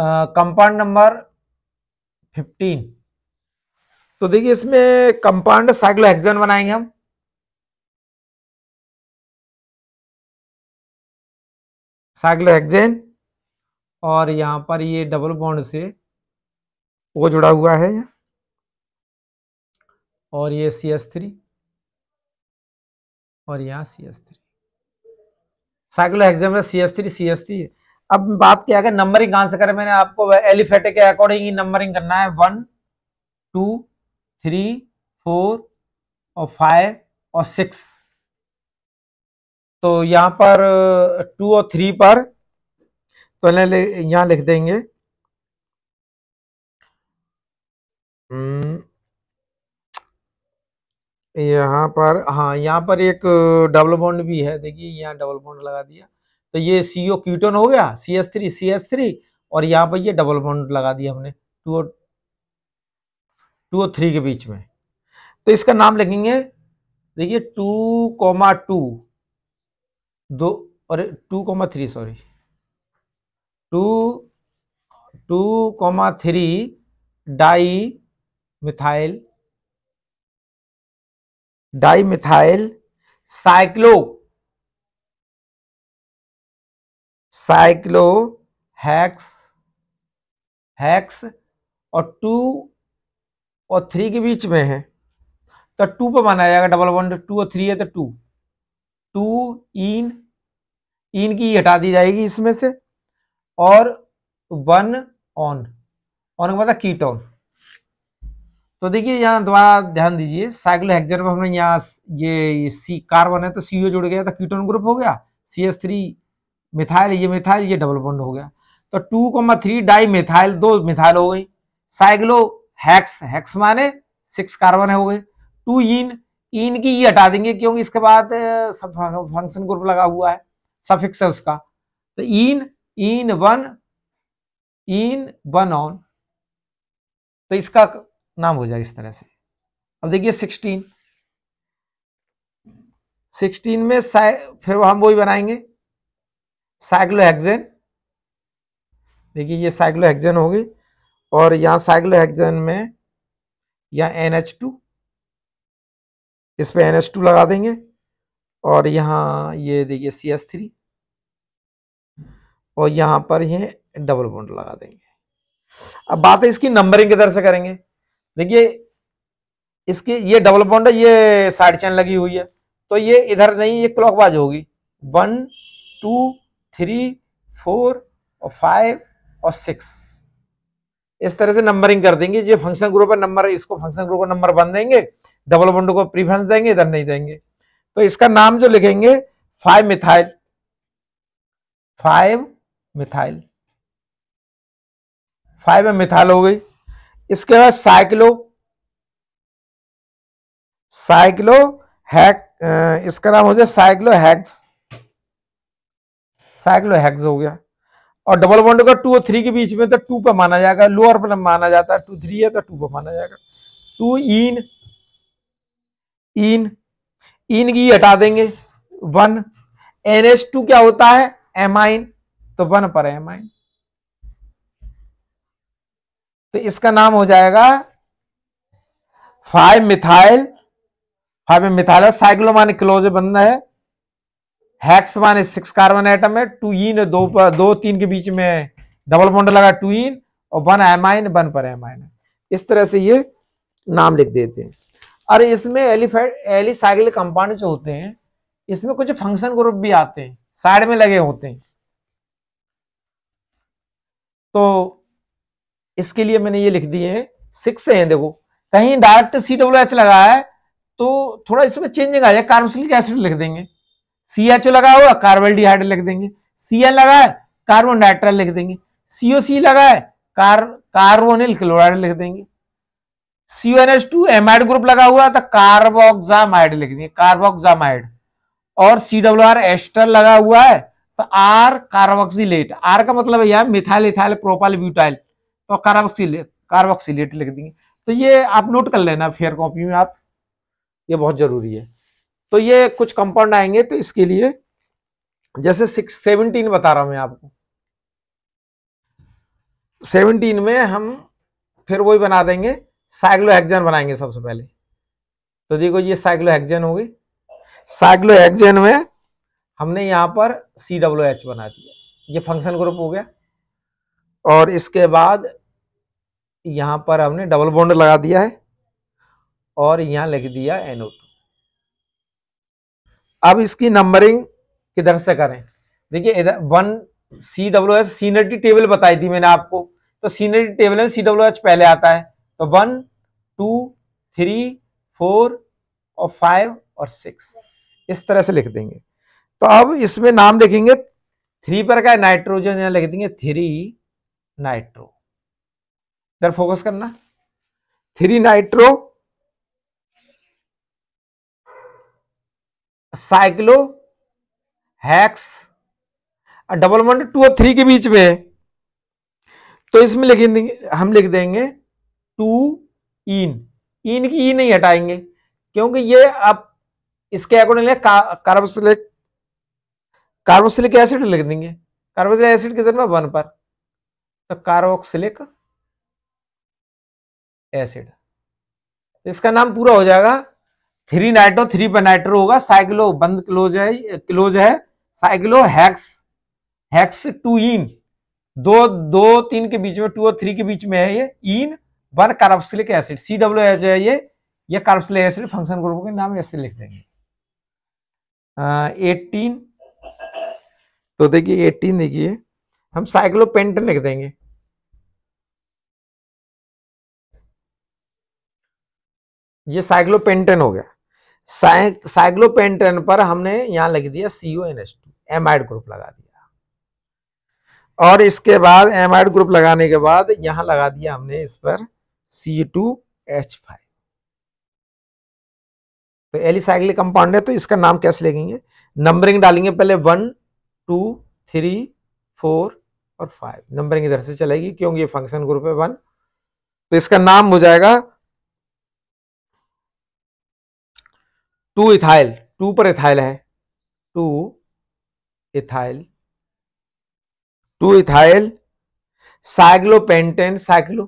Compound number 15 तो देखिए, इसमें कंपाउंड साइक्लोहेक्सेन बनाएँगे हम। साइक्लोहेक्सेन और यहाँ पर ये डबल बॉन्ड से वो जुड़ा हुआ है। और ये सी एस थ्री और यहाँ सी एस थ्री साइक्लोहेक्सेन में C S three C S three अब बात क्या है नंबरिंग कहाँ से करें? मैंने आपको एलिफेटिक के अकॉर्डिंग ही नंबरिंग करना है। वन टू थ्री फोर और फाइव और सिक्स तो यहाँ पर टू और थ्री पर तो यहाँ लिख देंगे। हम्म, यहाँ पर हाँ यहाँ पर एक डबल बॉन्ड भी है। देखिए यहाँ डबल बॉन्ड लगा दिया। तो ये सी ओ क्यूटोन हो गया C S three C S three और यहाँ पर ये डबल बॉन्ड लगा दिया हमने टू और टू और थ्री के बीच में। तो इसका नाम लिखेंगे, देखिए टू कोमा टू दो और two comma three sorry two two comma three di methyl di methyl cyclo cyclo hex hex और टू और थ्री के बीच में है। तो टू पर माना जाएगा डबल वन टू और थ्री है तो टू। टू, इन इन की हटा दी जाएगी इसमें से। और वन, ऑन। ऑन का मतलब कीटोन तो देखिए यहाँ दोबारा ध्यान दीजिए साइक्लोहेक्सेन में हमने यहाँ ये सी, कार्बन है तो सीओ जुड़ गया तो कीटोन ग्रुप हो गया। सी एस थ्री मिथाइल ये मिथाइल ये डबल बॉन्ड हो गया। तो two comma three di methyl दो मिथाइल हो गई। साइक्लो हैक्स हैक्स माने सिक्स कार्बन है गए। टू इन इन की ये हटा देंगे, क्योंकि इसके बाद फ़ंक्शन ग्रुप लगा हुआ है। सफिक्स है उसका। तो ene ene one ene one on तो इसका नाम हो जाए इस तरह से। अब देखिए सिक्सटीन सिक्सटीन में फिर हम वही बनाएँगे। साइक्लोहेक्सेन। देखिए ये साइक्लोहेक्सेन होगी और यहाँ साइक्लोहेक्सेन में यहाँ एन एच टू, इस पर एन एच टू लगा देंगे और यहाँ ये देखिए सी एस थ्री और यहाँ पर ये डबल बॉन्ड लगा देंगे। अब बात है इसकी नंबरिंग किधर से करेंगे? देखिए इसकी ये डबल बॉन्ड है, ये साइड चैन लगी हुई है तो ये इधर नहीं, ये क्लॉकवाइज होगी। वन, टू थ्री फोर और फाइव और सिक्स इस तरह से नंबरिंग कर देंगे। जो फ़ंक्शन ग्रुप है नंबर इसको फ़ंक्शन ग्रुप का नंबर बन देंगे। डबल बॉन्ड को प्रीफरेंस देंगे इधर नहीं देंगे। तो इसका नाम जो लिखेंगे five methyl five methyl five में मिथाइल हो गई। इसके बाद साइक्लो साइक्लो हैक इसका नाम हो जाए साइक्लो हैक्स साइक्लो हैक्स हो गया। और डबल बॉन्ड का टू और थ्री के बीच में तो टू पर माना जाएगा लोअर पर माना जाता है टू थ्री है तो टू पर माना जाएगा। टू इन इन इन की हटा देंगे वन एन एच टू क्या होता है? एमाइन तो वन पर एमाइन तो इसका नाम हो जाएगा five methyl five methyl cyclo माने क्लोज बंद है हैक्स माने सिक्स कार्बन एटम है टू इन दो पर, दो तीन के बीच में डबल बॉन्ड लगा टू इन और वन एमाइन वन पर एमाइन है। इस तरह से ये नाम लिख देते हैं। और इसमें एलिफेट एलिसाइकिल कंपाउंड जो होते हैं, इसमें कुछ फ़ंक्शन ग्रुप भी आते हैं साइड में लगे होते हैं। तो इसके लिए मैंने ये लिख दिए हैं सिक्स है, देखो। कहीं डायरेक्ट सी डब्ल्यू एच लगा है तो थोड़ा इसमें चेंजिंग आ जाए कार्बोसिलिक एसिड लिख देंगे। सी एच लगा हुआ कार्बल डिहाइड लिख देंगे। सी एन लगा है कार्बन डाइट्राइल लिख देंगे। सीओ सी लगा है कार कार्बोनिल क्लोराइड लिख देंगे। टू एमाइड ग्रुप लगा हुआ तो कार्बोक्सामाइड लिख देंगे कार्बोक्सामाइड और सी डब्ल्यू आर एस्टर लगा हुआ है तो आर कार्बोक्सिलेट आर का मतलब है यह मिथाइल इथाइल प्रोपाइल ब्यूटाइल तो कार्बोक्सिलेट कार्बोक्सिलेट लिख देंगे। तो ये आप नोट कर लेना फेयर कॉपी में आप। ये बहुत ज़रूरी है। तो ये कुछ कंपाउंड आएँगे तो इसके लिए, जैसे सिक्स सेवनटीन बता रहा हूँ मैं आपको। सेवनटीन में हम फिर वही बना देंगे साइक्लोहेक्सेन बनाएँगे सबसे पहले। तो देखो ये साइक्लोहेक्सेन हो गई। साइक्लोहेक्सेन में हमने यहाँ पर सी डब्ल्यू एच बना दिया। ये फ़ंक्शन ग्रुप हो गया। और इसके बाद यहाँ पर हमने डबल बॉन्ड लगा दिया है। और यहाँ लिख दिया एनओ अब इसकी नंबरिंग किधर से करें? देखिए, इधर one C W H seniority table बताई थी मैंने आपको। तो सीनरिटी टेबल में सी डब्ल्यू एच पहले आता है। तो वन टू थ्री फोर और फाइव और सिक्स इस तरह से लिख देंगे। तो अब इसमें नाम लिखेंगे थ्री पर का नाइट्रोजन यहाँ लिख देंगे थ्री नाइट्रो इधर फोकस करना। Three nitro cyclo hex double one, two और थ्री के बीच में। है तो इसमें लिख हम लिख देंगे टू इन। इन की ई नहीं हटाएँगे, क्योंकि ये अब इसके अकॉर्डिंग कार्बोसिलिक कार्बोसिलिक एसिड लिख देंगे। कार्बोसिलिक एसिड कितने में? वन पर। तो कार्बोक्सिलिक एसिड। इसका नाम पूरा हो जाएगा थ्री नाइट्रो थ्री पर नाइट्रो होगा। साइक्लो, बंद क्लोज है क्लोज है। Cyclo, hex hex, two ene. दो दो, तीन के बीच में, टू और थ्री के बीच में है ये। Ene, one carboxylic acid. C W H है ये। ये कार्बोक्सिलिक एसिड फ़ंक्शन ग्रुप के नाम ऐसे लिख देंगे। एटीन। तो देखिए, एटीन देखिए। हम साइक्लोपेंटन लिख देंगे। ये साइक्लोपेंटन हो गया। साइक्लोपेंटन पर हमने यहाँ लिख दिया CO N S two amide group लगा दिया। और इसके बाद एमाइड ग्रुप लगाने के बाद यहाँ लगा दिया हमने इस पर सी टू एच फाइव तो एलिसाइक्लिक कंपाउंड है तो इसका नाम कैसे लिखेंगे? नंबरिंग डालेंगे पहले वन टू थ्री फोर और फाइव नंबरिंग इधर से चलेगी, क्योंकि ये फ़ंक्शन ग्रुप है वन तो इसका नाम हो जाएगा टू इथाइल, टू पर इथाइल है। Two ethyl two ethyl, cyclopentane, cyclo,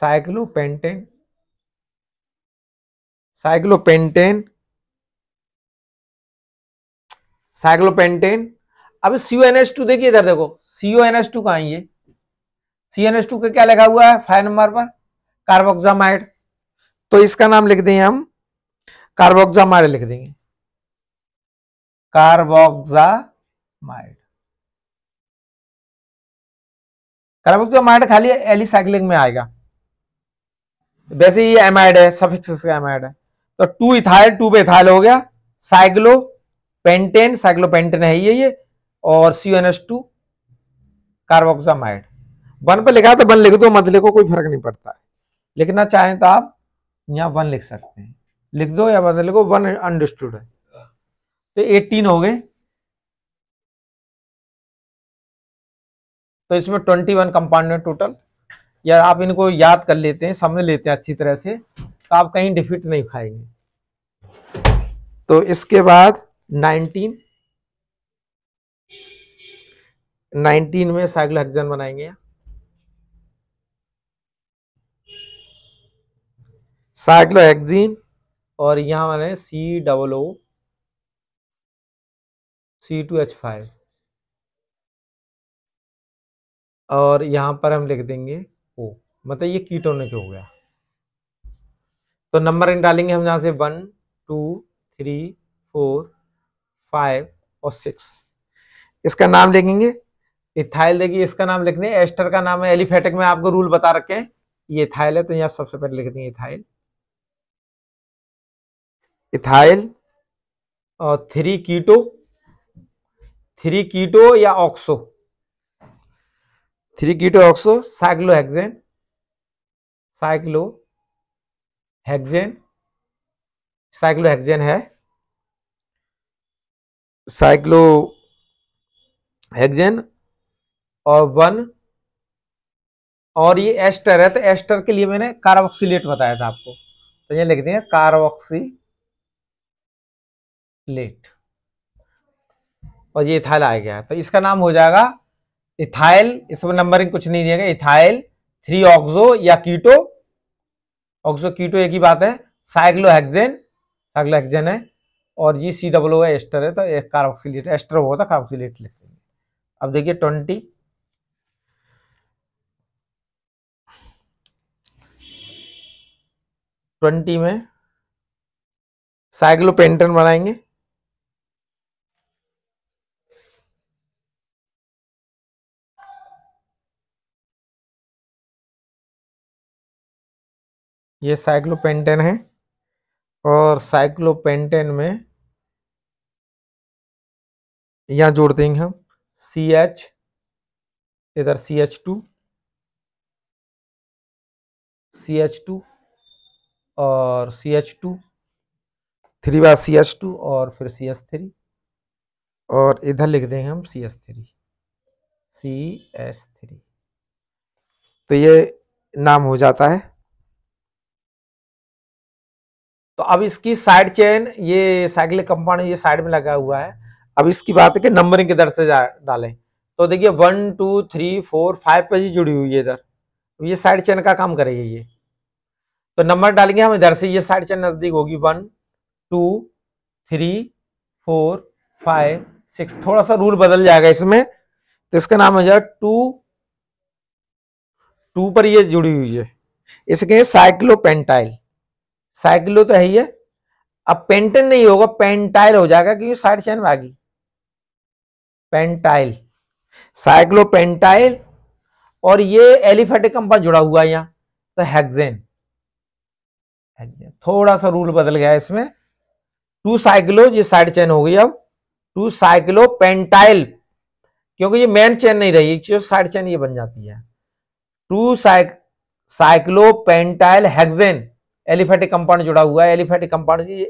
cyclopentane cyclopentane cyclopentane. अब सी टू देखिए इधर देखो एस टू कहा ये सी टू का क्या लिखा हुआ है? फाइव नंबर पर, कार्बोक्सामाइड। तो इसका नाम लिख दें हम। कार्बोक्सामाइड लिख देंगे। कार्बोक्सामाइड। कार्बोक्सामाइड खाली एलिसाइक्लिक में आएगा। वैसे ये एमाइड है सफिक्स का एमाइड है। तो टू इथाइल टू पे इथाइल हो गया। साइक्लो पेंटेन साइक्लोपेंटेन है ये ये, और C N S two carboxamide one पे लिखा तो वन लिख दो, मत लिखो, कोई फ़र्क नहीं पड़ता। है लिखना चाहें तो आप यहाँ वन लिख सकते हैं। लिख दो या बदल लिखो वन अंडरस्टूड है। तो एटीन हो गए। तो इसमें ट्वेंटी वन कंपाउंड है टोटल या आप इनको याद कर लेते हैं, समझ लेते हैं अच्छी तरह से तो आप कहीं डिफिट नहीं खाएँगे। तो इसके बाद नाइनटीन नाइनटीन में साइक्लोहेक्सेन बनाएँगे। साइक्लोहेक्सिन और यहाँ मैंने C double O C two H five और यहाँ पर हम लिख देंगे ओ मतलब ये कीटोनिक हो गया? तो नंबर इन डालेंगे हम यहाँ से one, two, three, four, five और सिक्स। इसका नाम लिखेंगे, इथाइल देखिए, इसका नाम लिखने, एस्टर का नाम है, एलिफेटिक में आपको रूल बता रखे हैं। ये इथाइल है तो यहाँ सबसे पहले लिख देंगे इथाइल। इथाइल और थ्री कीटो थ्री कीटो या oxo? Three keto oxo cyclohexane cyclo hexane cyclohexane है। साइक्लो हेक्सेन और वन और ये एस्टर है तो एस्टर के लिए मैंने कार्बोक्सिलेट बताया था आपको। तो ये लिख देंगे कार्बोक्सीलेट और ये इथाइल आ गया। तो इसका नाम हो जाएगा इथाइल। इसमें नंबरिंग कुछ नहीं दिया गया। इथाइल थ्री ऑक्सो या कीटो। ऑक्सो, कीटो एक ही बात है। साइक्लोहेक्सेन साइक्लोहेक्सेन है। और जी सी डब्लो है, एस्टर है। तो एक कार्बोक्सिलेट एस्टर होगा तो कार्बोक्सिलेट लिखते हैं अब देखिए ट्वेंटी। ट्वेंटी में साइक्लोपेंटन बनाएँगे। ये साइक्लोपेंटेन है और साइक्लोपेंटेन में यहाँ जोड़ देंगे हम। सी एच इधर C H two C H two और सी एच टू थ्री बार सी एच टू और फिर सी एस थ्री और इधर लिख देंगे हम C S three C S three तो ये नाम हो जाता है। तो अब इसकी साइड चेन ये साइक्लिक कंपाउंड ये साइड में लगा हुआ है। अब इसकी बात है कि नंबरिंग किधर से डालें। तो देखिए one two three four five पे जुड़ी हुई है इधर। तो ये साइड चेन का काम करेगी ये। तो नंबर डालेंगे हम इधर से ये साइड चेन नज़दीक होगी। One two three four five six थोड़ा सा रूल बदल जाएगा इसमें। तो इसका नाम हो जाएगा टू टू पर ये जुड़ी हुई है। इसके साइक्लोपेंटाइल साइक्लो तो है ही है। अब पेंटन नहीं होगा, पेंटाइल हो जाएगा क्योंकि साइड चैन में आ गई। पेंटाइल। साइक्लोपेंटाइल और ये एलिफेटिक कंपाउंड जुड़ा हुआ है यहाँ तो हेक्सेन। थोड़ा सा रूल बदल गया इसमें। टू साइक्लो, ये साइड चेन हो गई अब। टू साइक्लो पेंटाइल, क्योंकि ये मेन चेन नहीं रही साइड चेन ये बन जाती है। Two cyc, cyclo pentyl hexane. Aliphatic compound जुड़ा हुआ है, एलिफेटिक कंपाउंड जी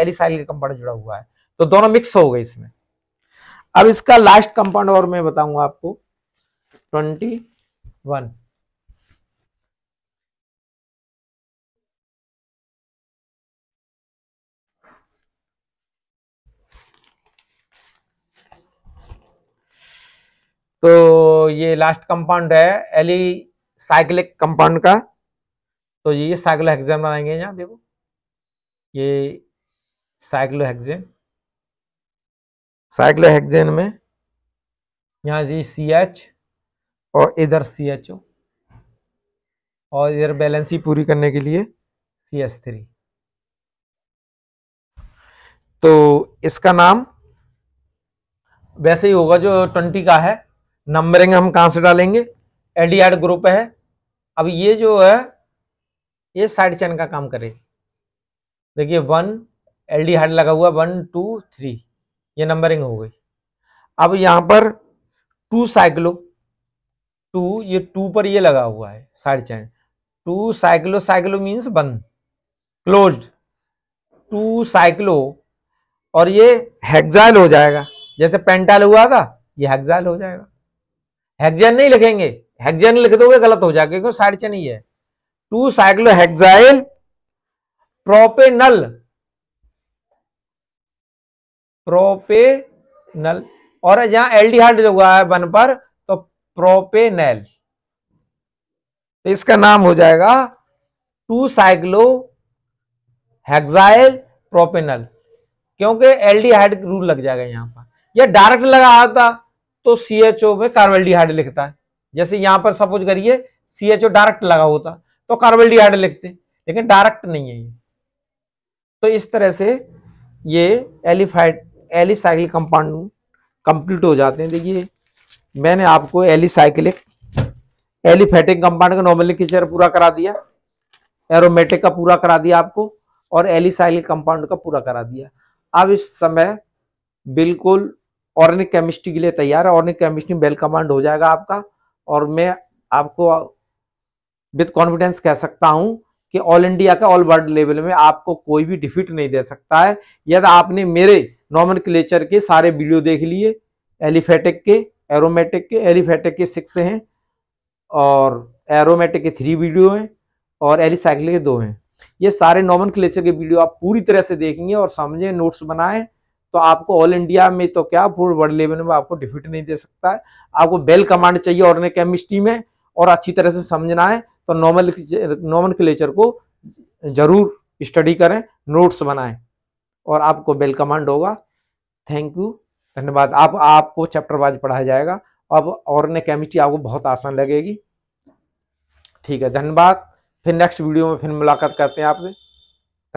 एलिसाइल कंपाउंड जुड़ा हुआ है। तो दोनों मिक्स हो गए इसमें। अब इसका लास्ट कंपाउंड और मैं बताऊँगा आपको। ट्वेंटी वन तो ये लास्ट कंपाउंड है एली साइक्लिक कंपाउंड का। तो ये साइक्लोहेक्सेन बनाएँगे यहाँ देखो। ये साइक्लोहेक्सेन। साइक्लोहेक्सेन में? यहाँ जी सी एच और इधर सी एच ओ। और इधर बैलेंसी पूरी करने के लिए सी एच थ्री तो इसका नाम? वैसे ही होगा जो ट्वेंटी का है। नंबरिंग हम कहाँ से डालेंगे? एडियाड ग्रुप है। अब ये जो है ये साइड चैन का काम करे। देखिए, वन एल डी हाइड लगा हुआ, वन, टू, थ्री, ये नंबरिंग हो गई। अब यहाँ पर टू साइक्लो, टू, ये टू पर ये लगा हुआ है, side chain. Two cyclo cyclo means बंद क्लोज्ड। टू साइक्लो, और ये हेक्साइल हो जाएगा। जैसे पेंटाइल हुआ था, ये हेक्साइल हो जाएगा। हेक्जेन नहीं लिखेंगे हेक्जेन लिख दोगे, गलत हो जाएगा, क्योंकि साइड चैन ही है। Two cyclohexyl propanal. प्रोपेनल। और यहाँ एल्डिहाइड जो हुआ है वन पर तो प्रोपेनल। तो इसका नाम हो जाएगा टू साइक्लो हेक्साइल प्रोपेनल। क्योंकि एल्डिहाइड रूल लग जाएगा यहाँ पर। यह डायरेक्ट लगा आता तो सीएचओ में कार्बोल्डिहाइड लिखता है। जैसे यहाँ पर सपोज़ करिए सीएचओ डायरेक्ट लगा होता। तो कार्बोल्डिहाइड लिखते लेकिन डायरेक्ट नहीं है ये। तो इस तरह से ये एलिफाइड एलिसाइक्लिक कंपाउंड कंप्लीट हो जाते हैं। देखिए, मैंने आपको एलिसाइक्लिक एलिफेटिक कंपाउंड का नॉर्मल किचर पूरा करा दिया एरोमेटिक का पूरा करा दिया आपको, और एलिसाइक्लिक कंपाउंड का पूरा करा दिया। अब इस समय बिल्कुल ऑर्गेनिक केमिस्ट्री के लिए तैयार है। ऑर्गेनिक केमिस्ट्री वेल कमांड हो जाएगा आपका, और मैं आपको विद कॉन्फिडेंस कह सकता हूँ कि ऑल इंडिया का, ऑल वर्ल्ड लेवल में आपको कोई भी डिफीट नहीं दे सकता है। यदि आपने मेरे क्लेचर के सारे वीडियो देख लिए, एलिफेटिक के एरोमेटिक के, एलिफेटिक के सिक्स हैं और एरोमेटिक के थ्री वीडियो हैं और एलिसाइकिल के दो हैं। ये सारे क्लेचर के वीडियो आप पूरी तरह से देखेंगे और समझें नोट्स बनाएँ तो आपको ऑल इंडिया में तो क्या पूर्ण वर्ल्ड लेवल में आपको डिफिट नहीं दे सकता है। आपको बेल कमांड चाहिए ऑर्गेनिक केमिस्ट्री में और अच्छी तरह से समझना है। तो नॉर्मल नॉर्मल क्लेचर को ज़रूर स्टडी करें नोट्स बनाएँ और आपको बेल कमांड होगा। थैंक यू धन्यवाद। आप, आपको चैप्टर वाइज पढ़ाया जाएगा। अब और ने केमिस्ट्री आपको बहुत आसान लगेगी। ठीक है, धन्यवाद। फिर नेक्स्ट वीडियो में फिर मुलाकात करते हैं आपसे।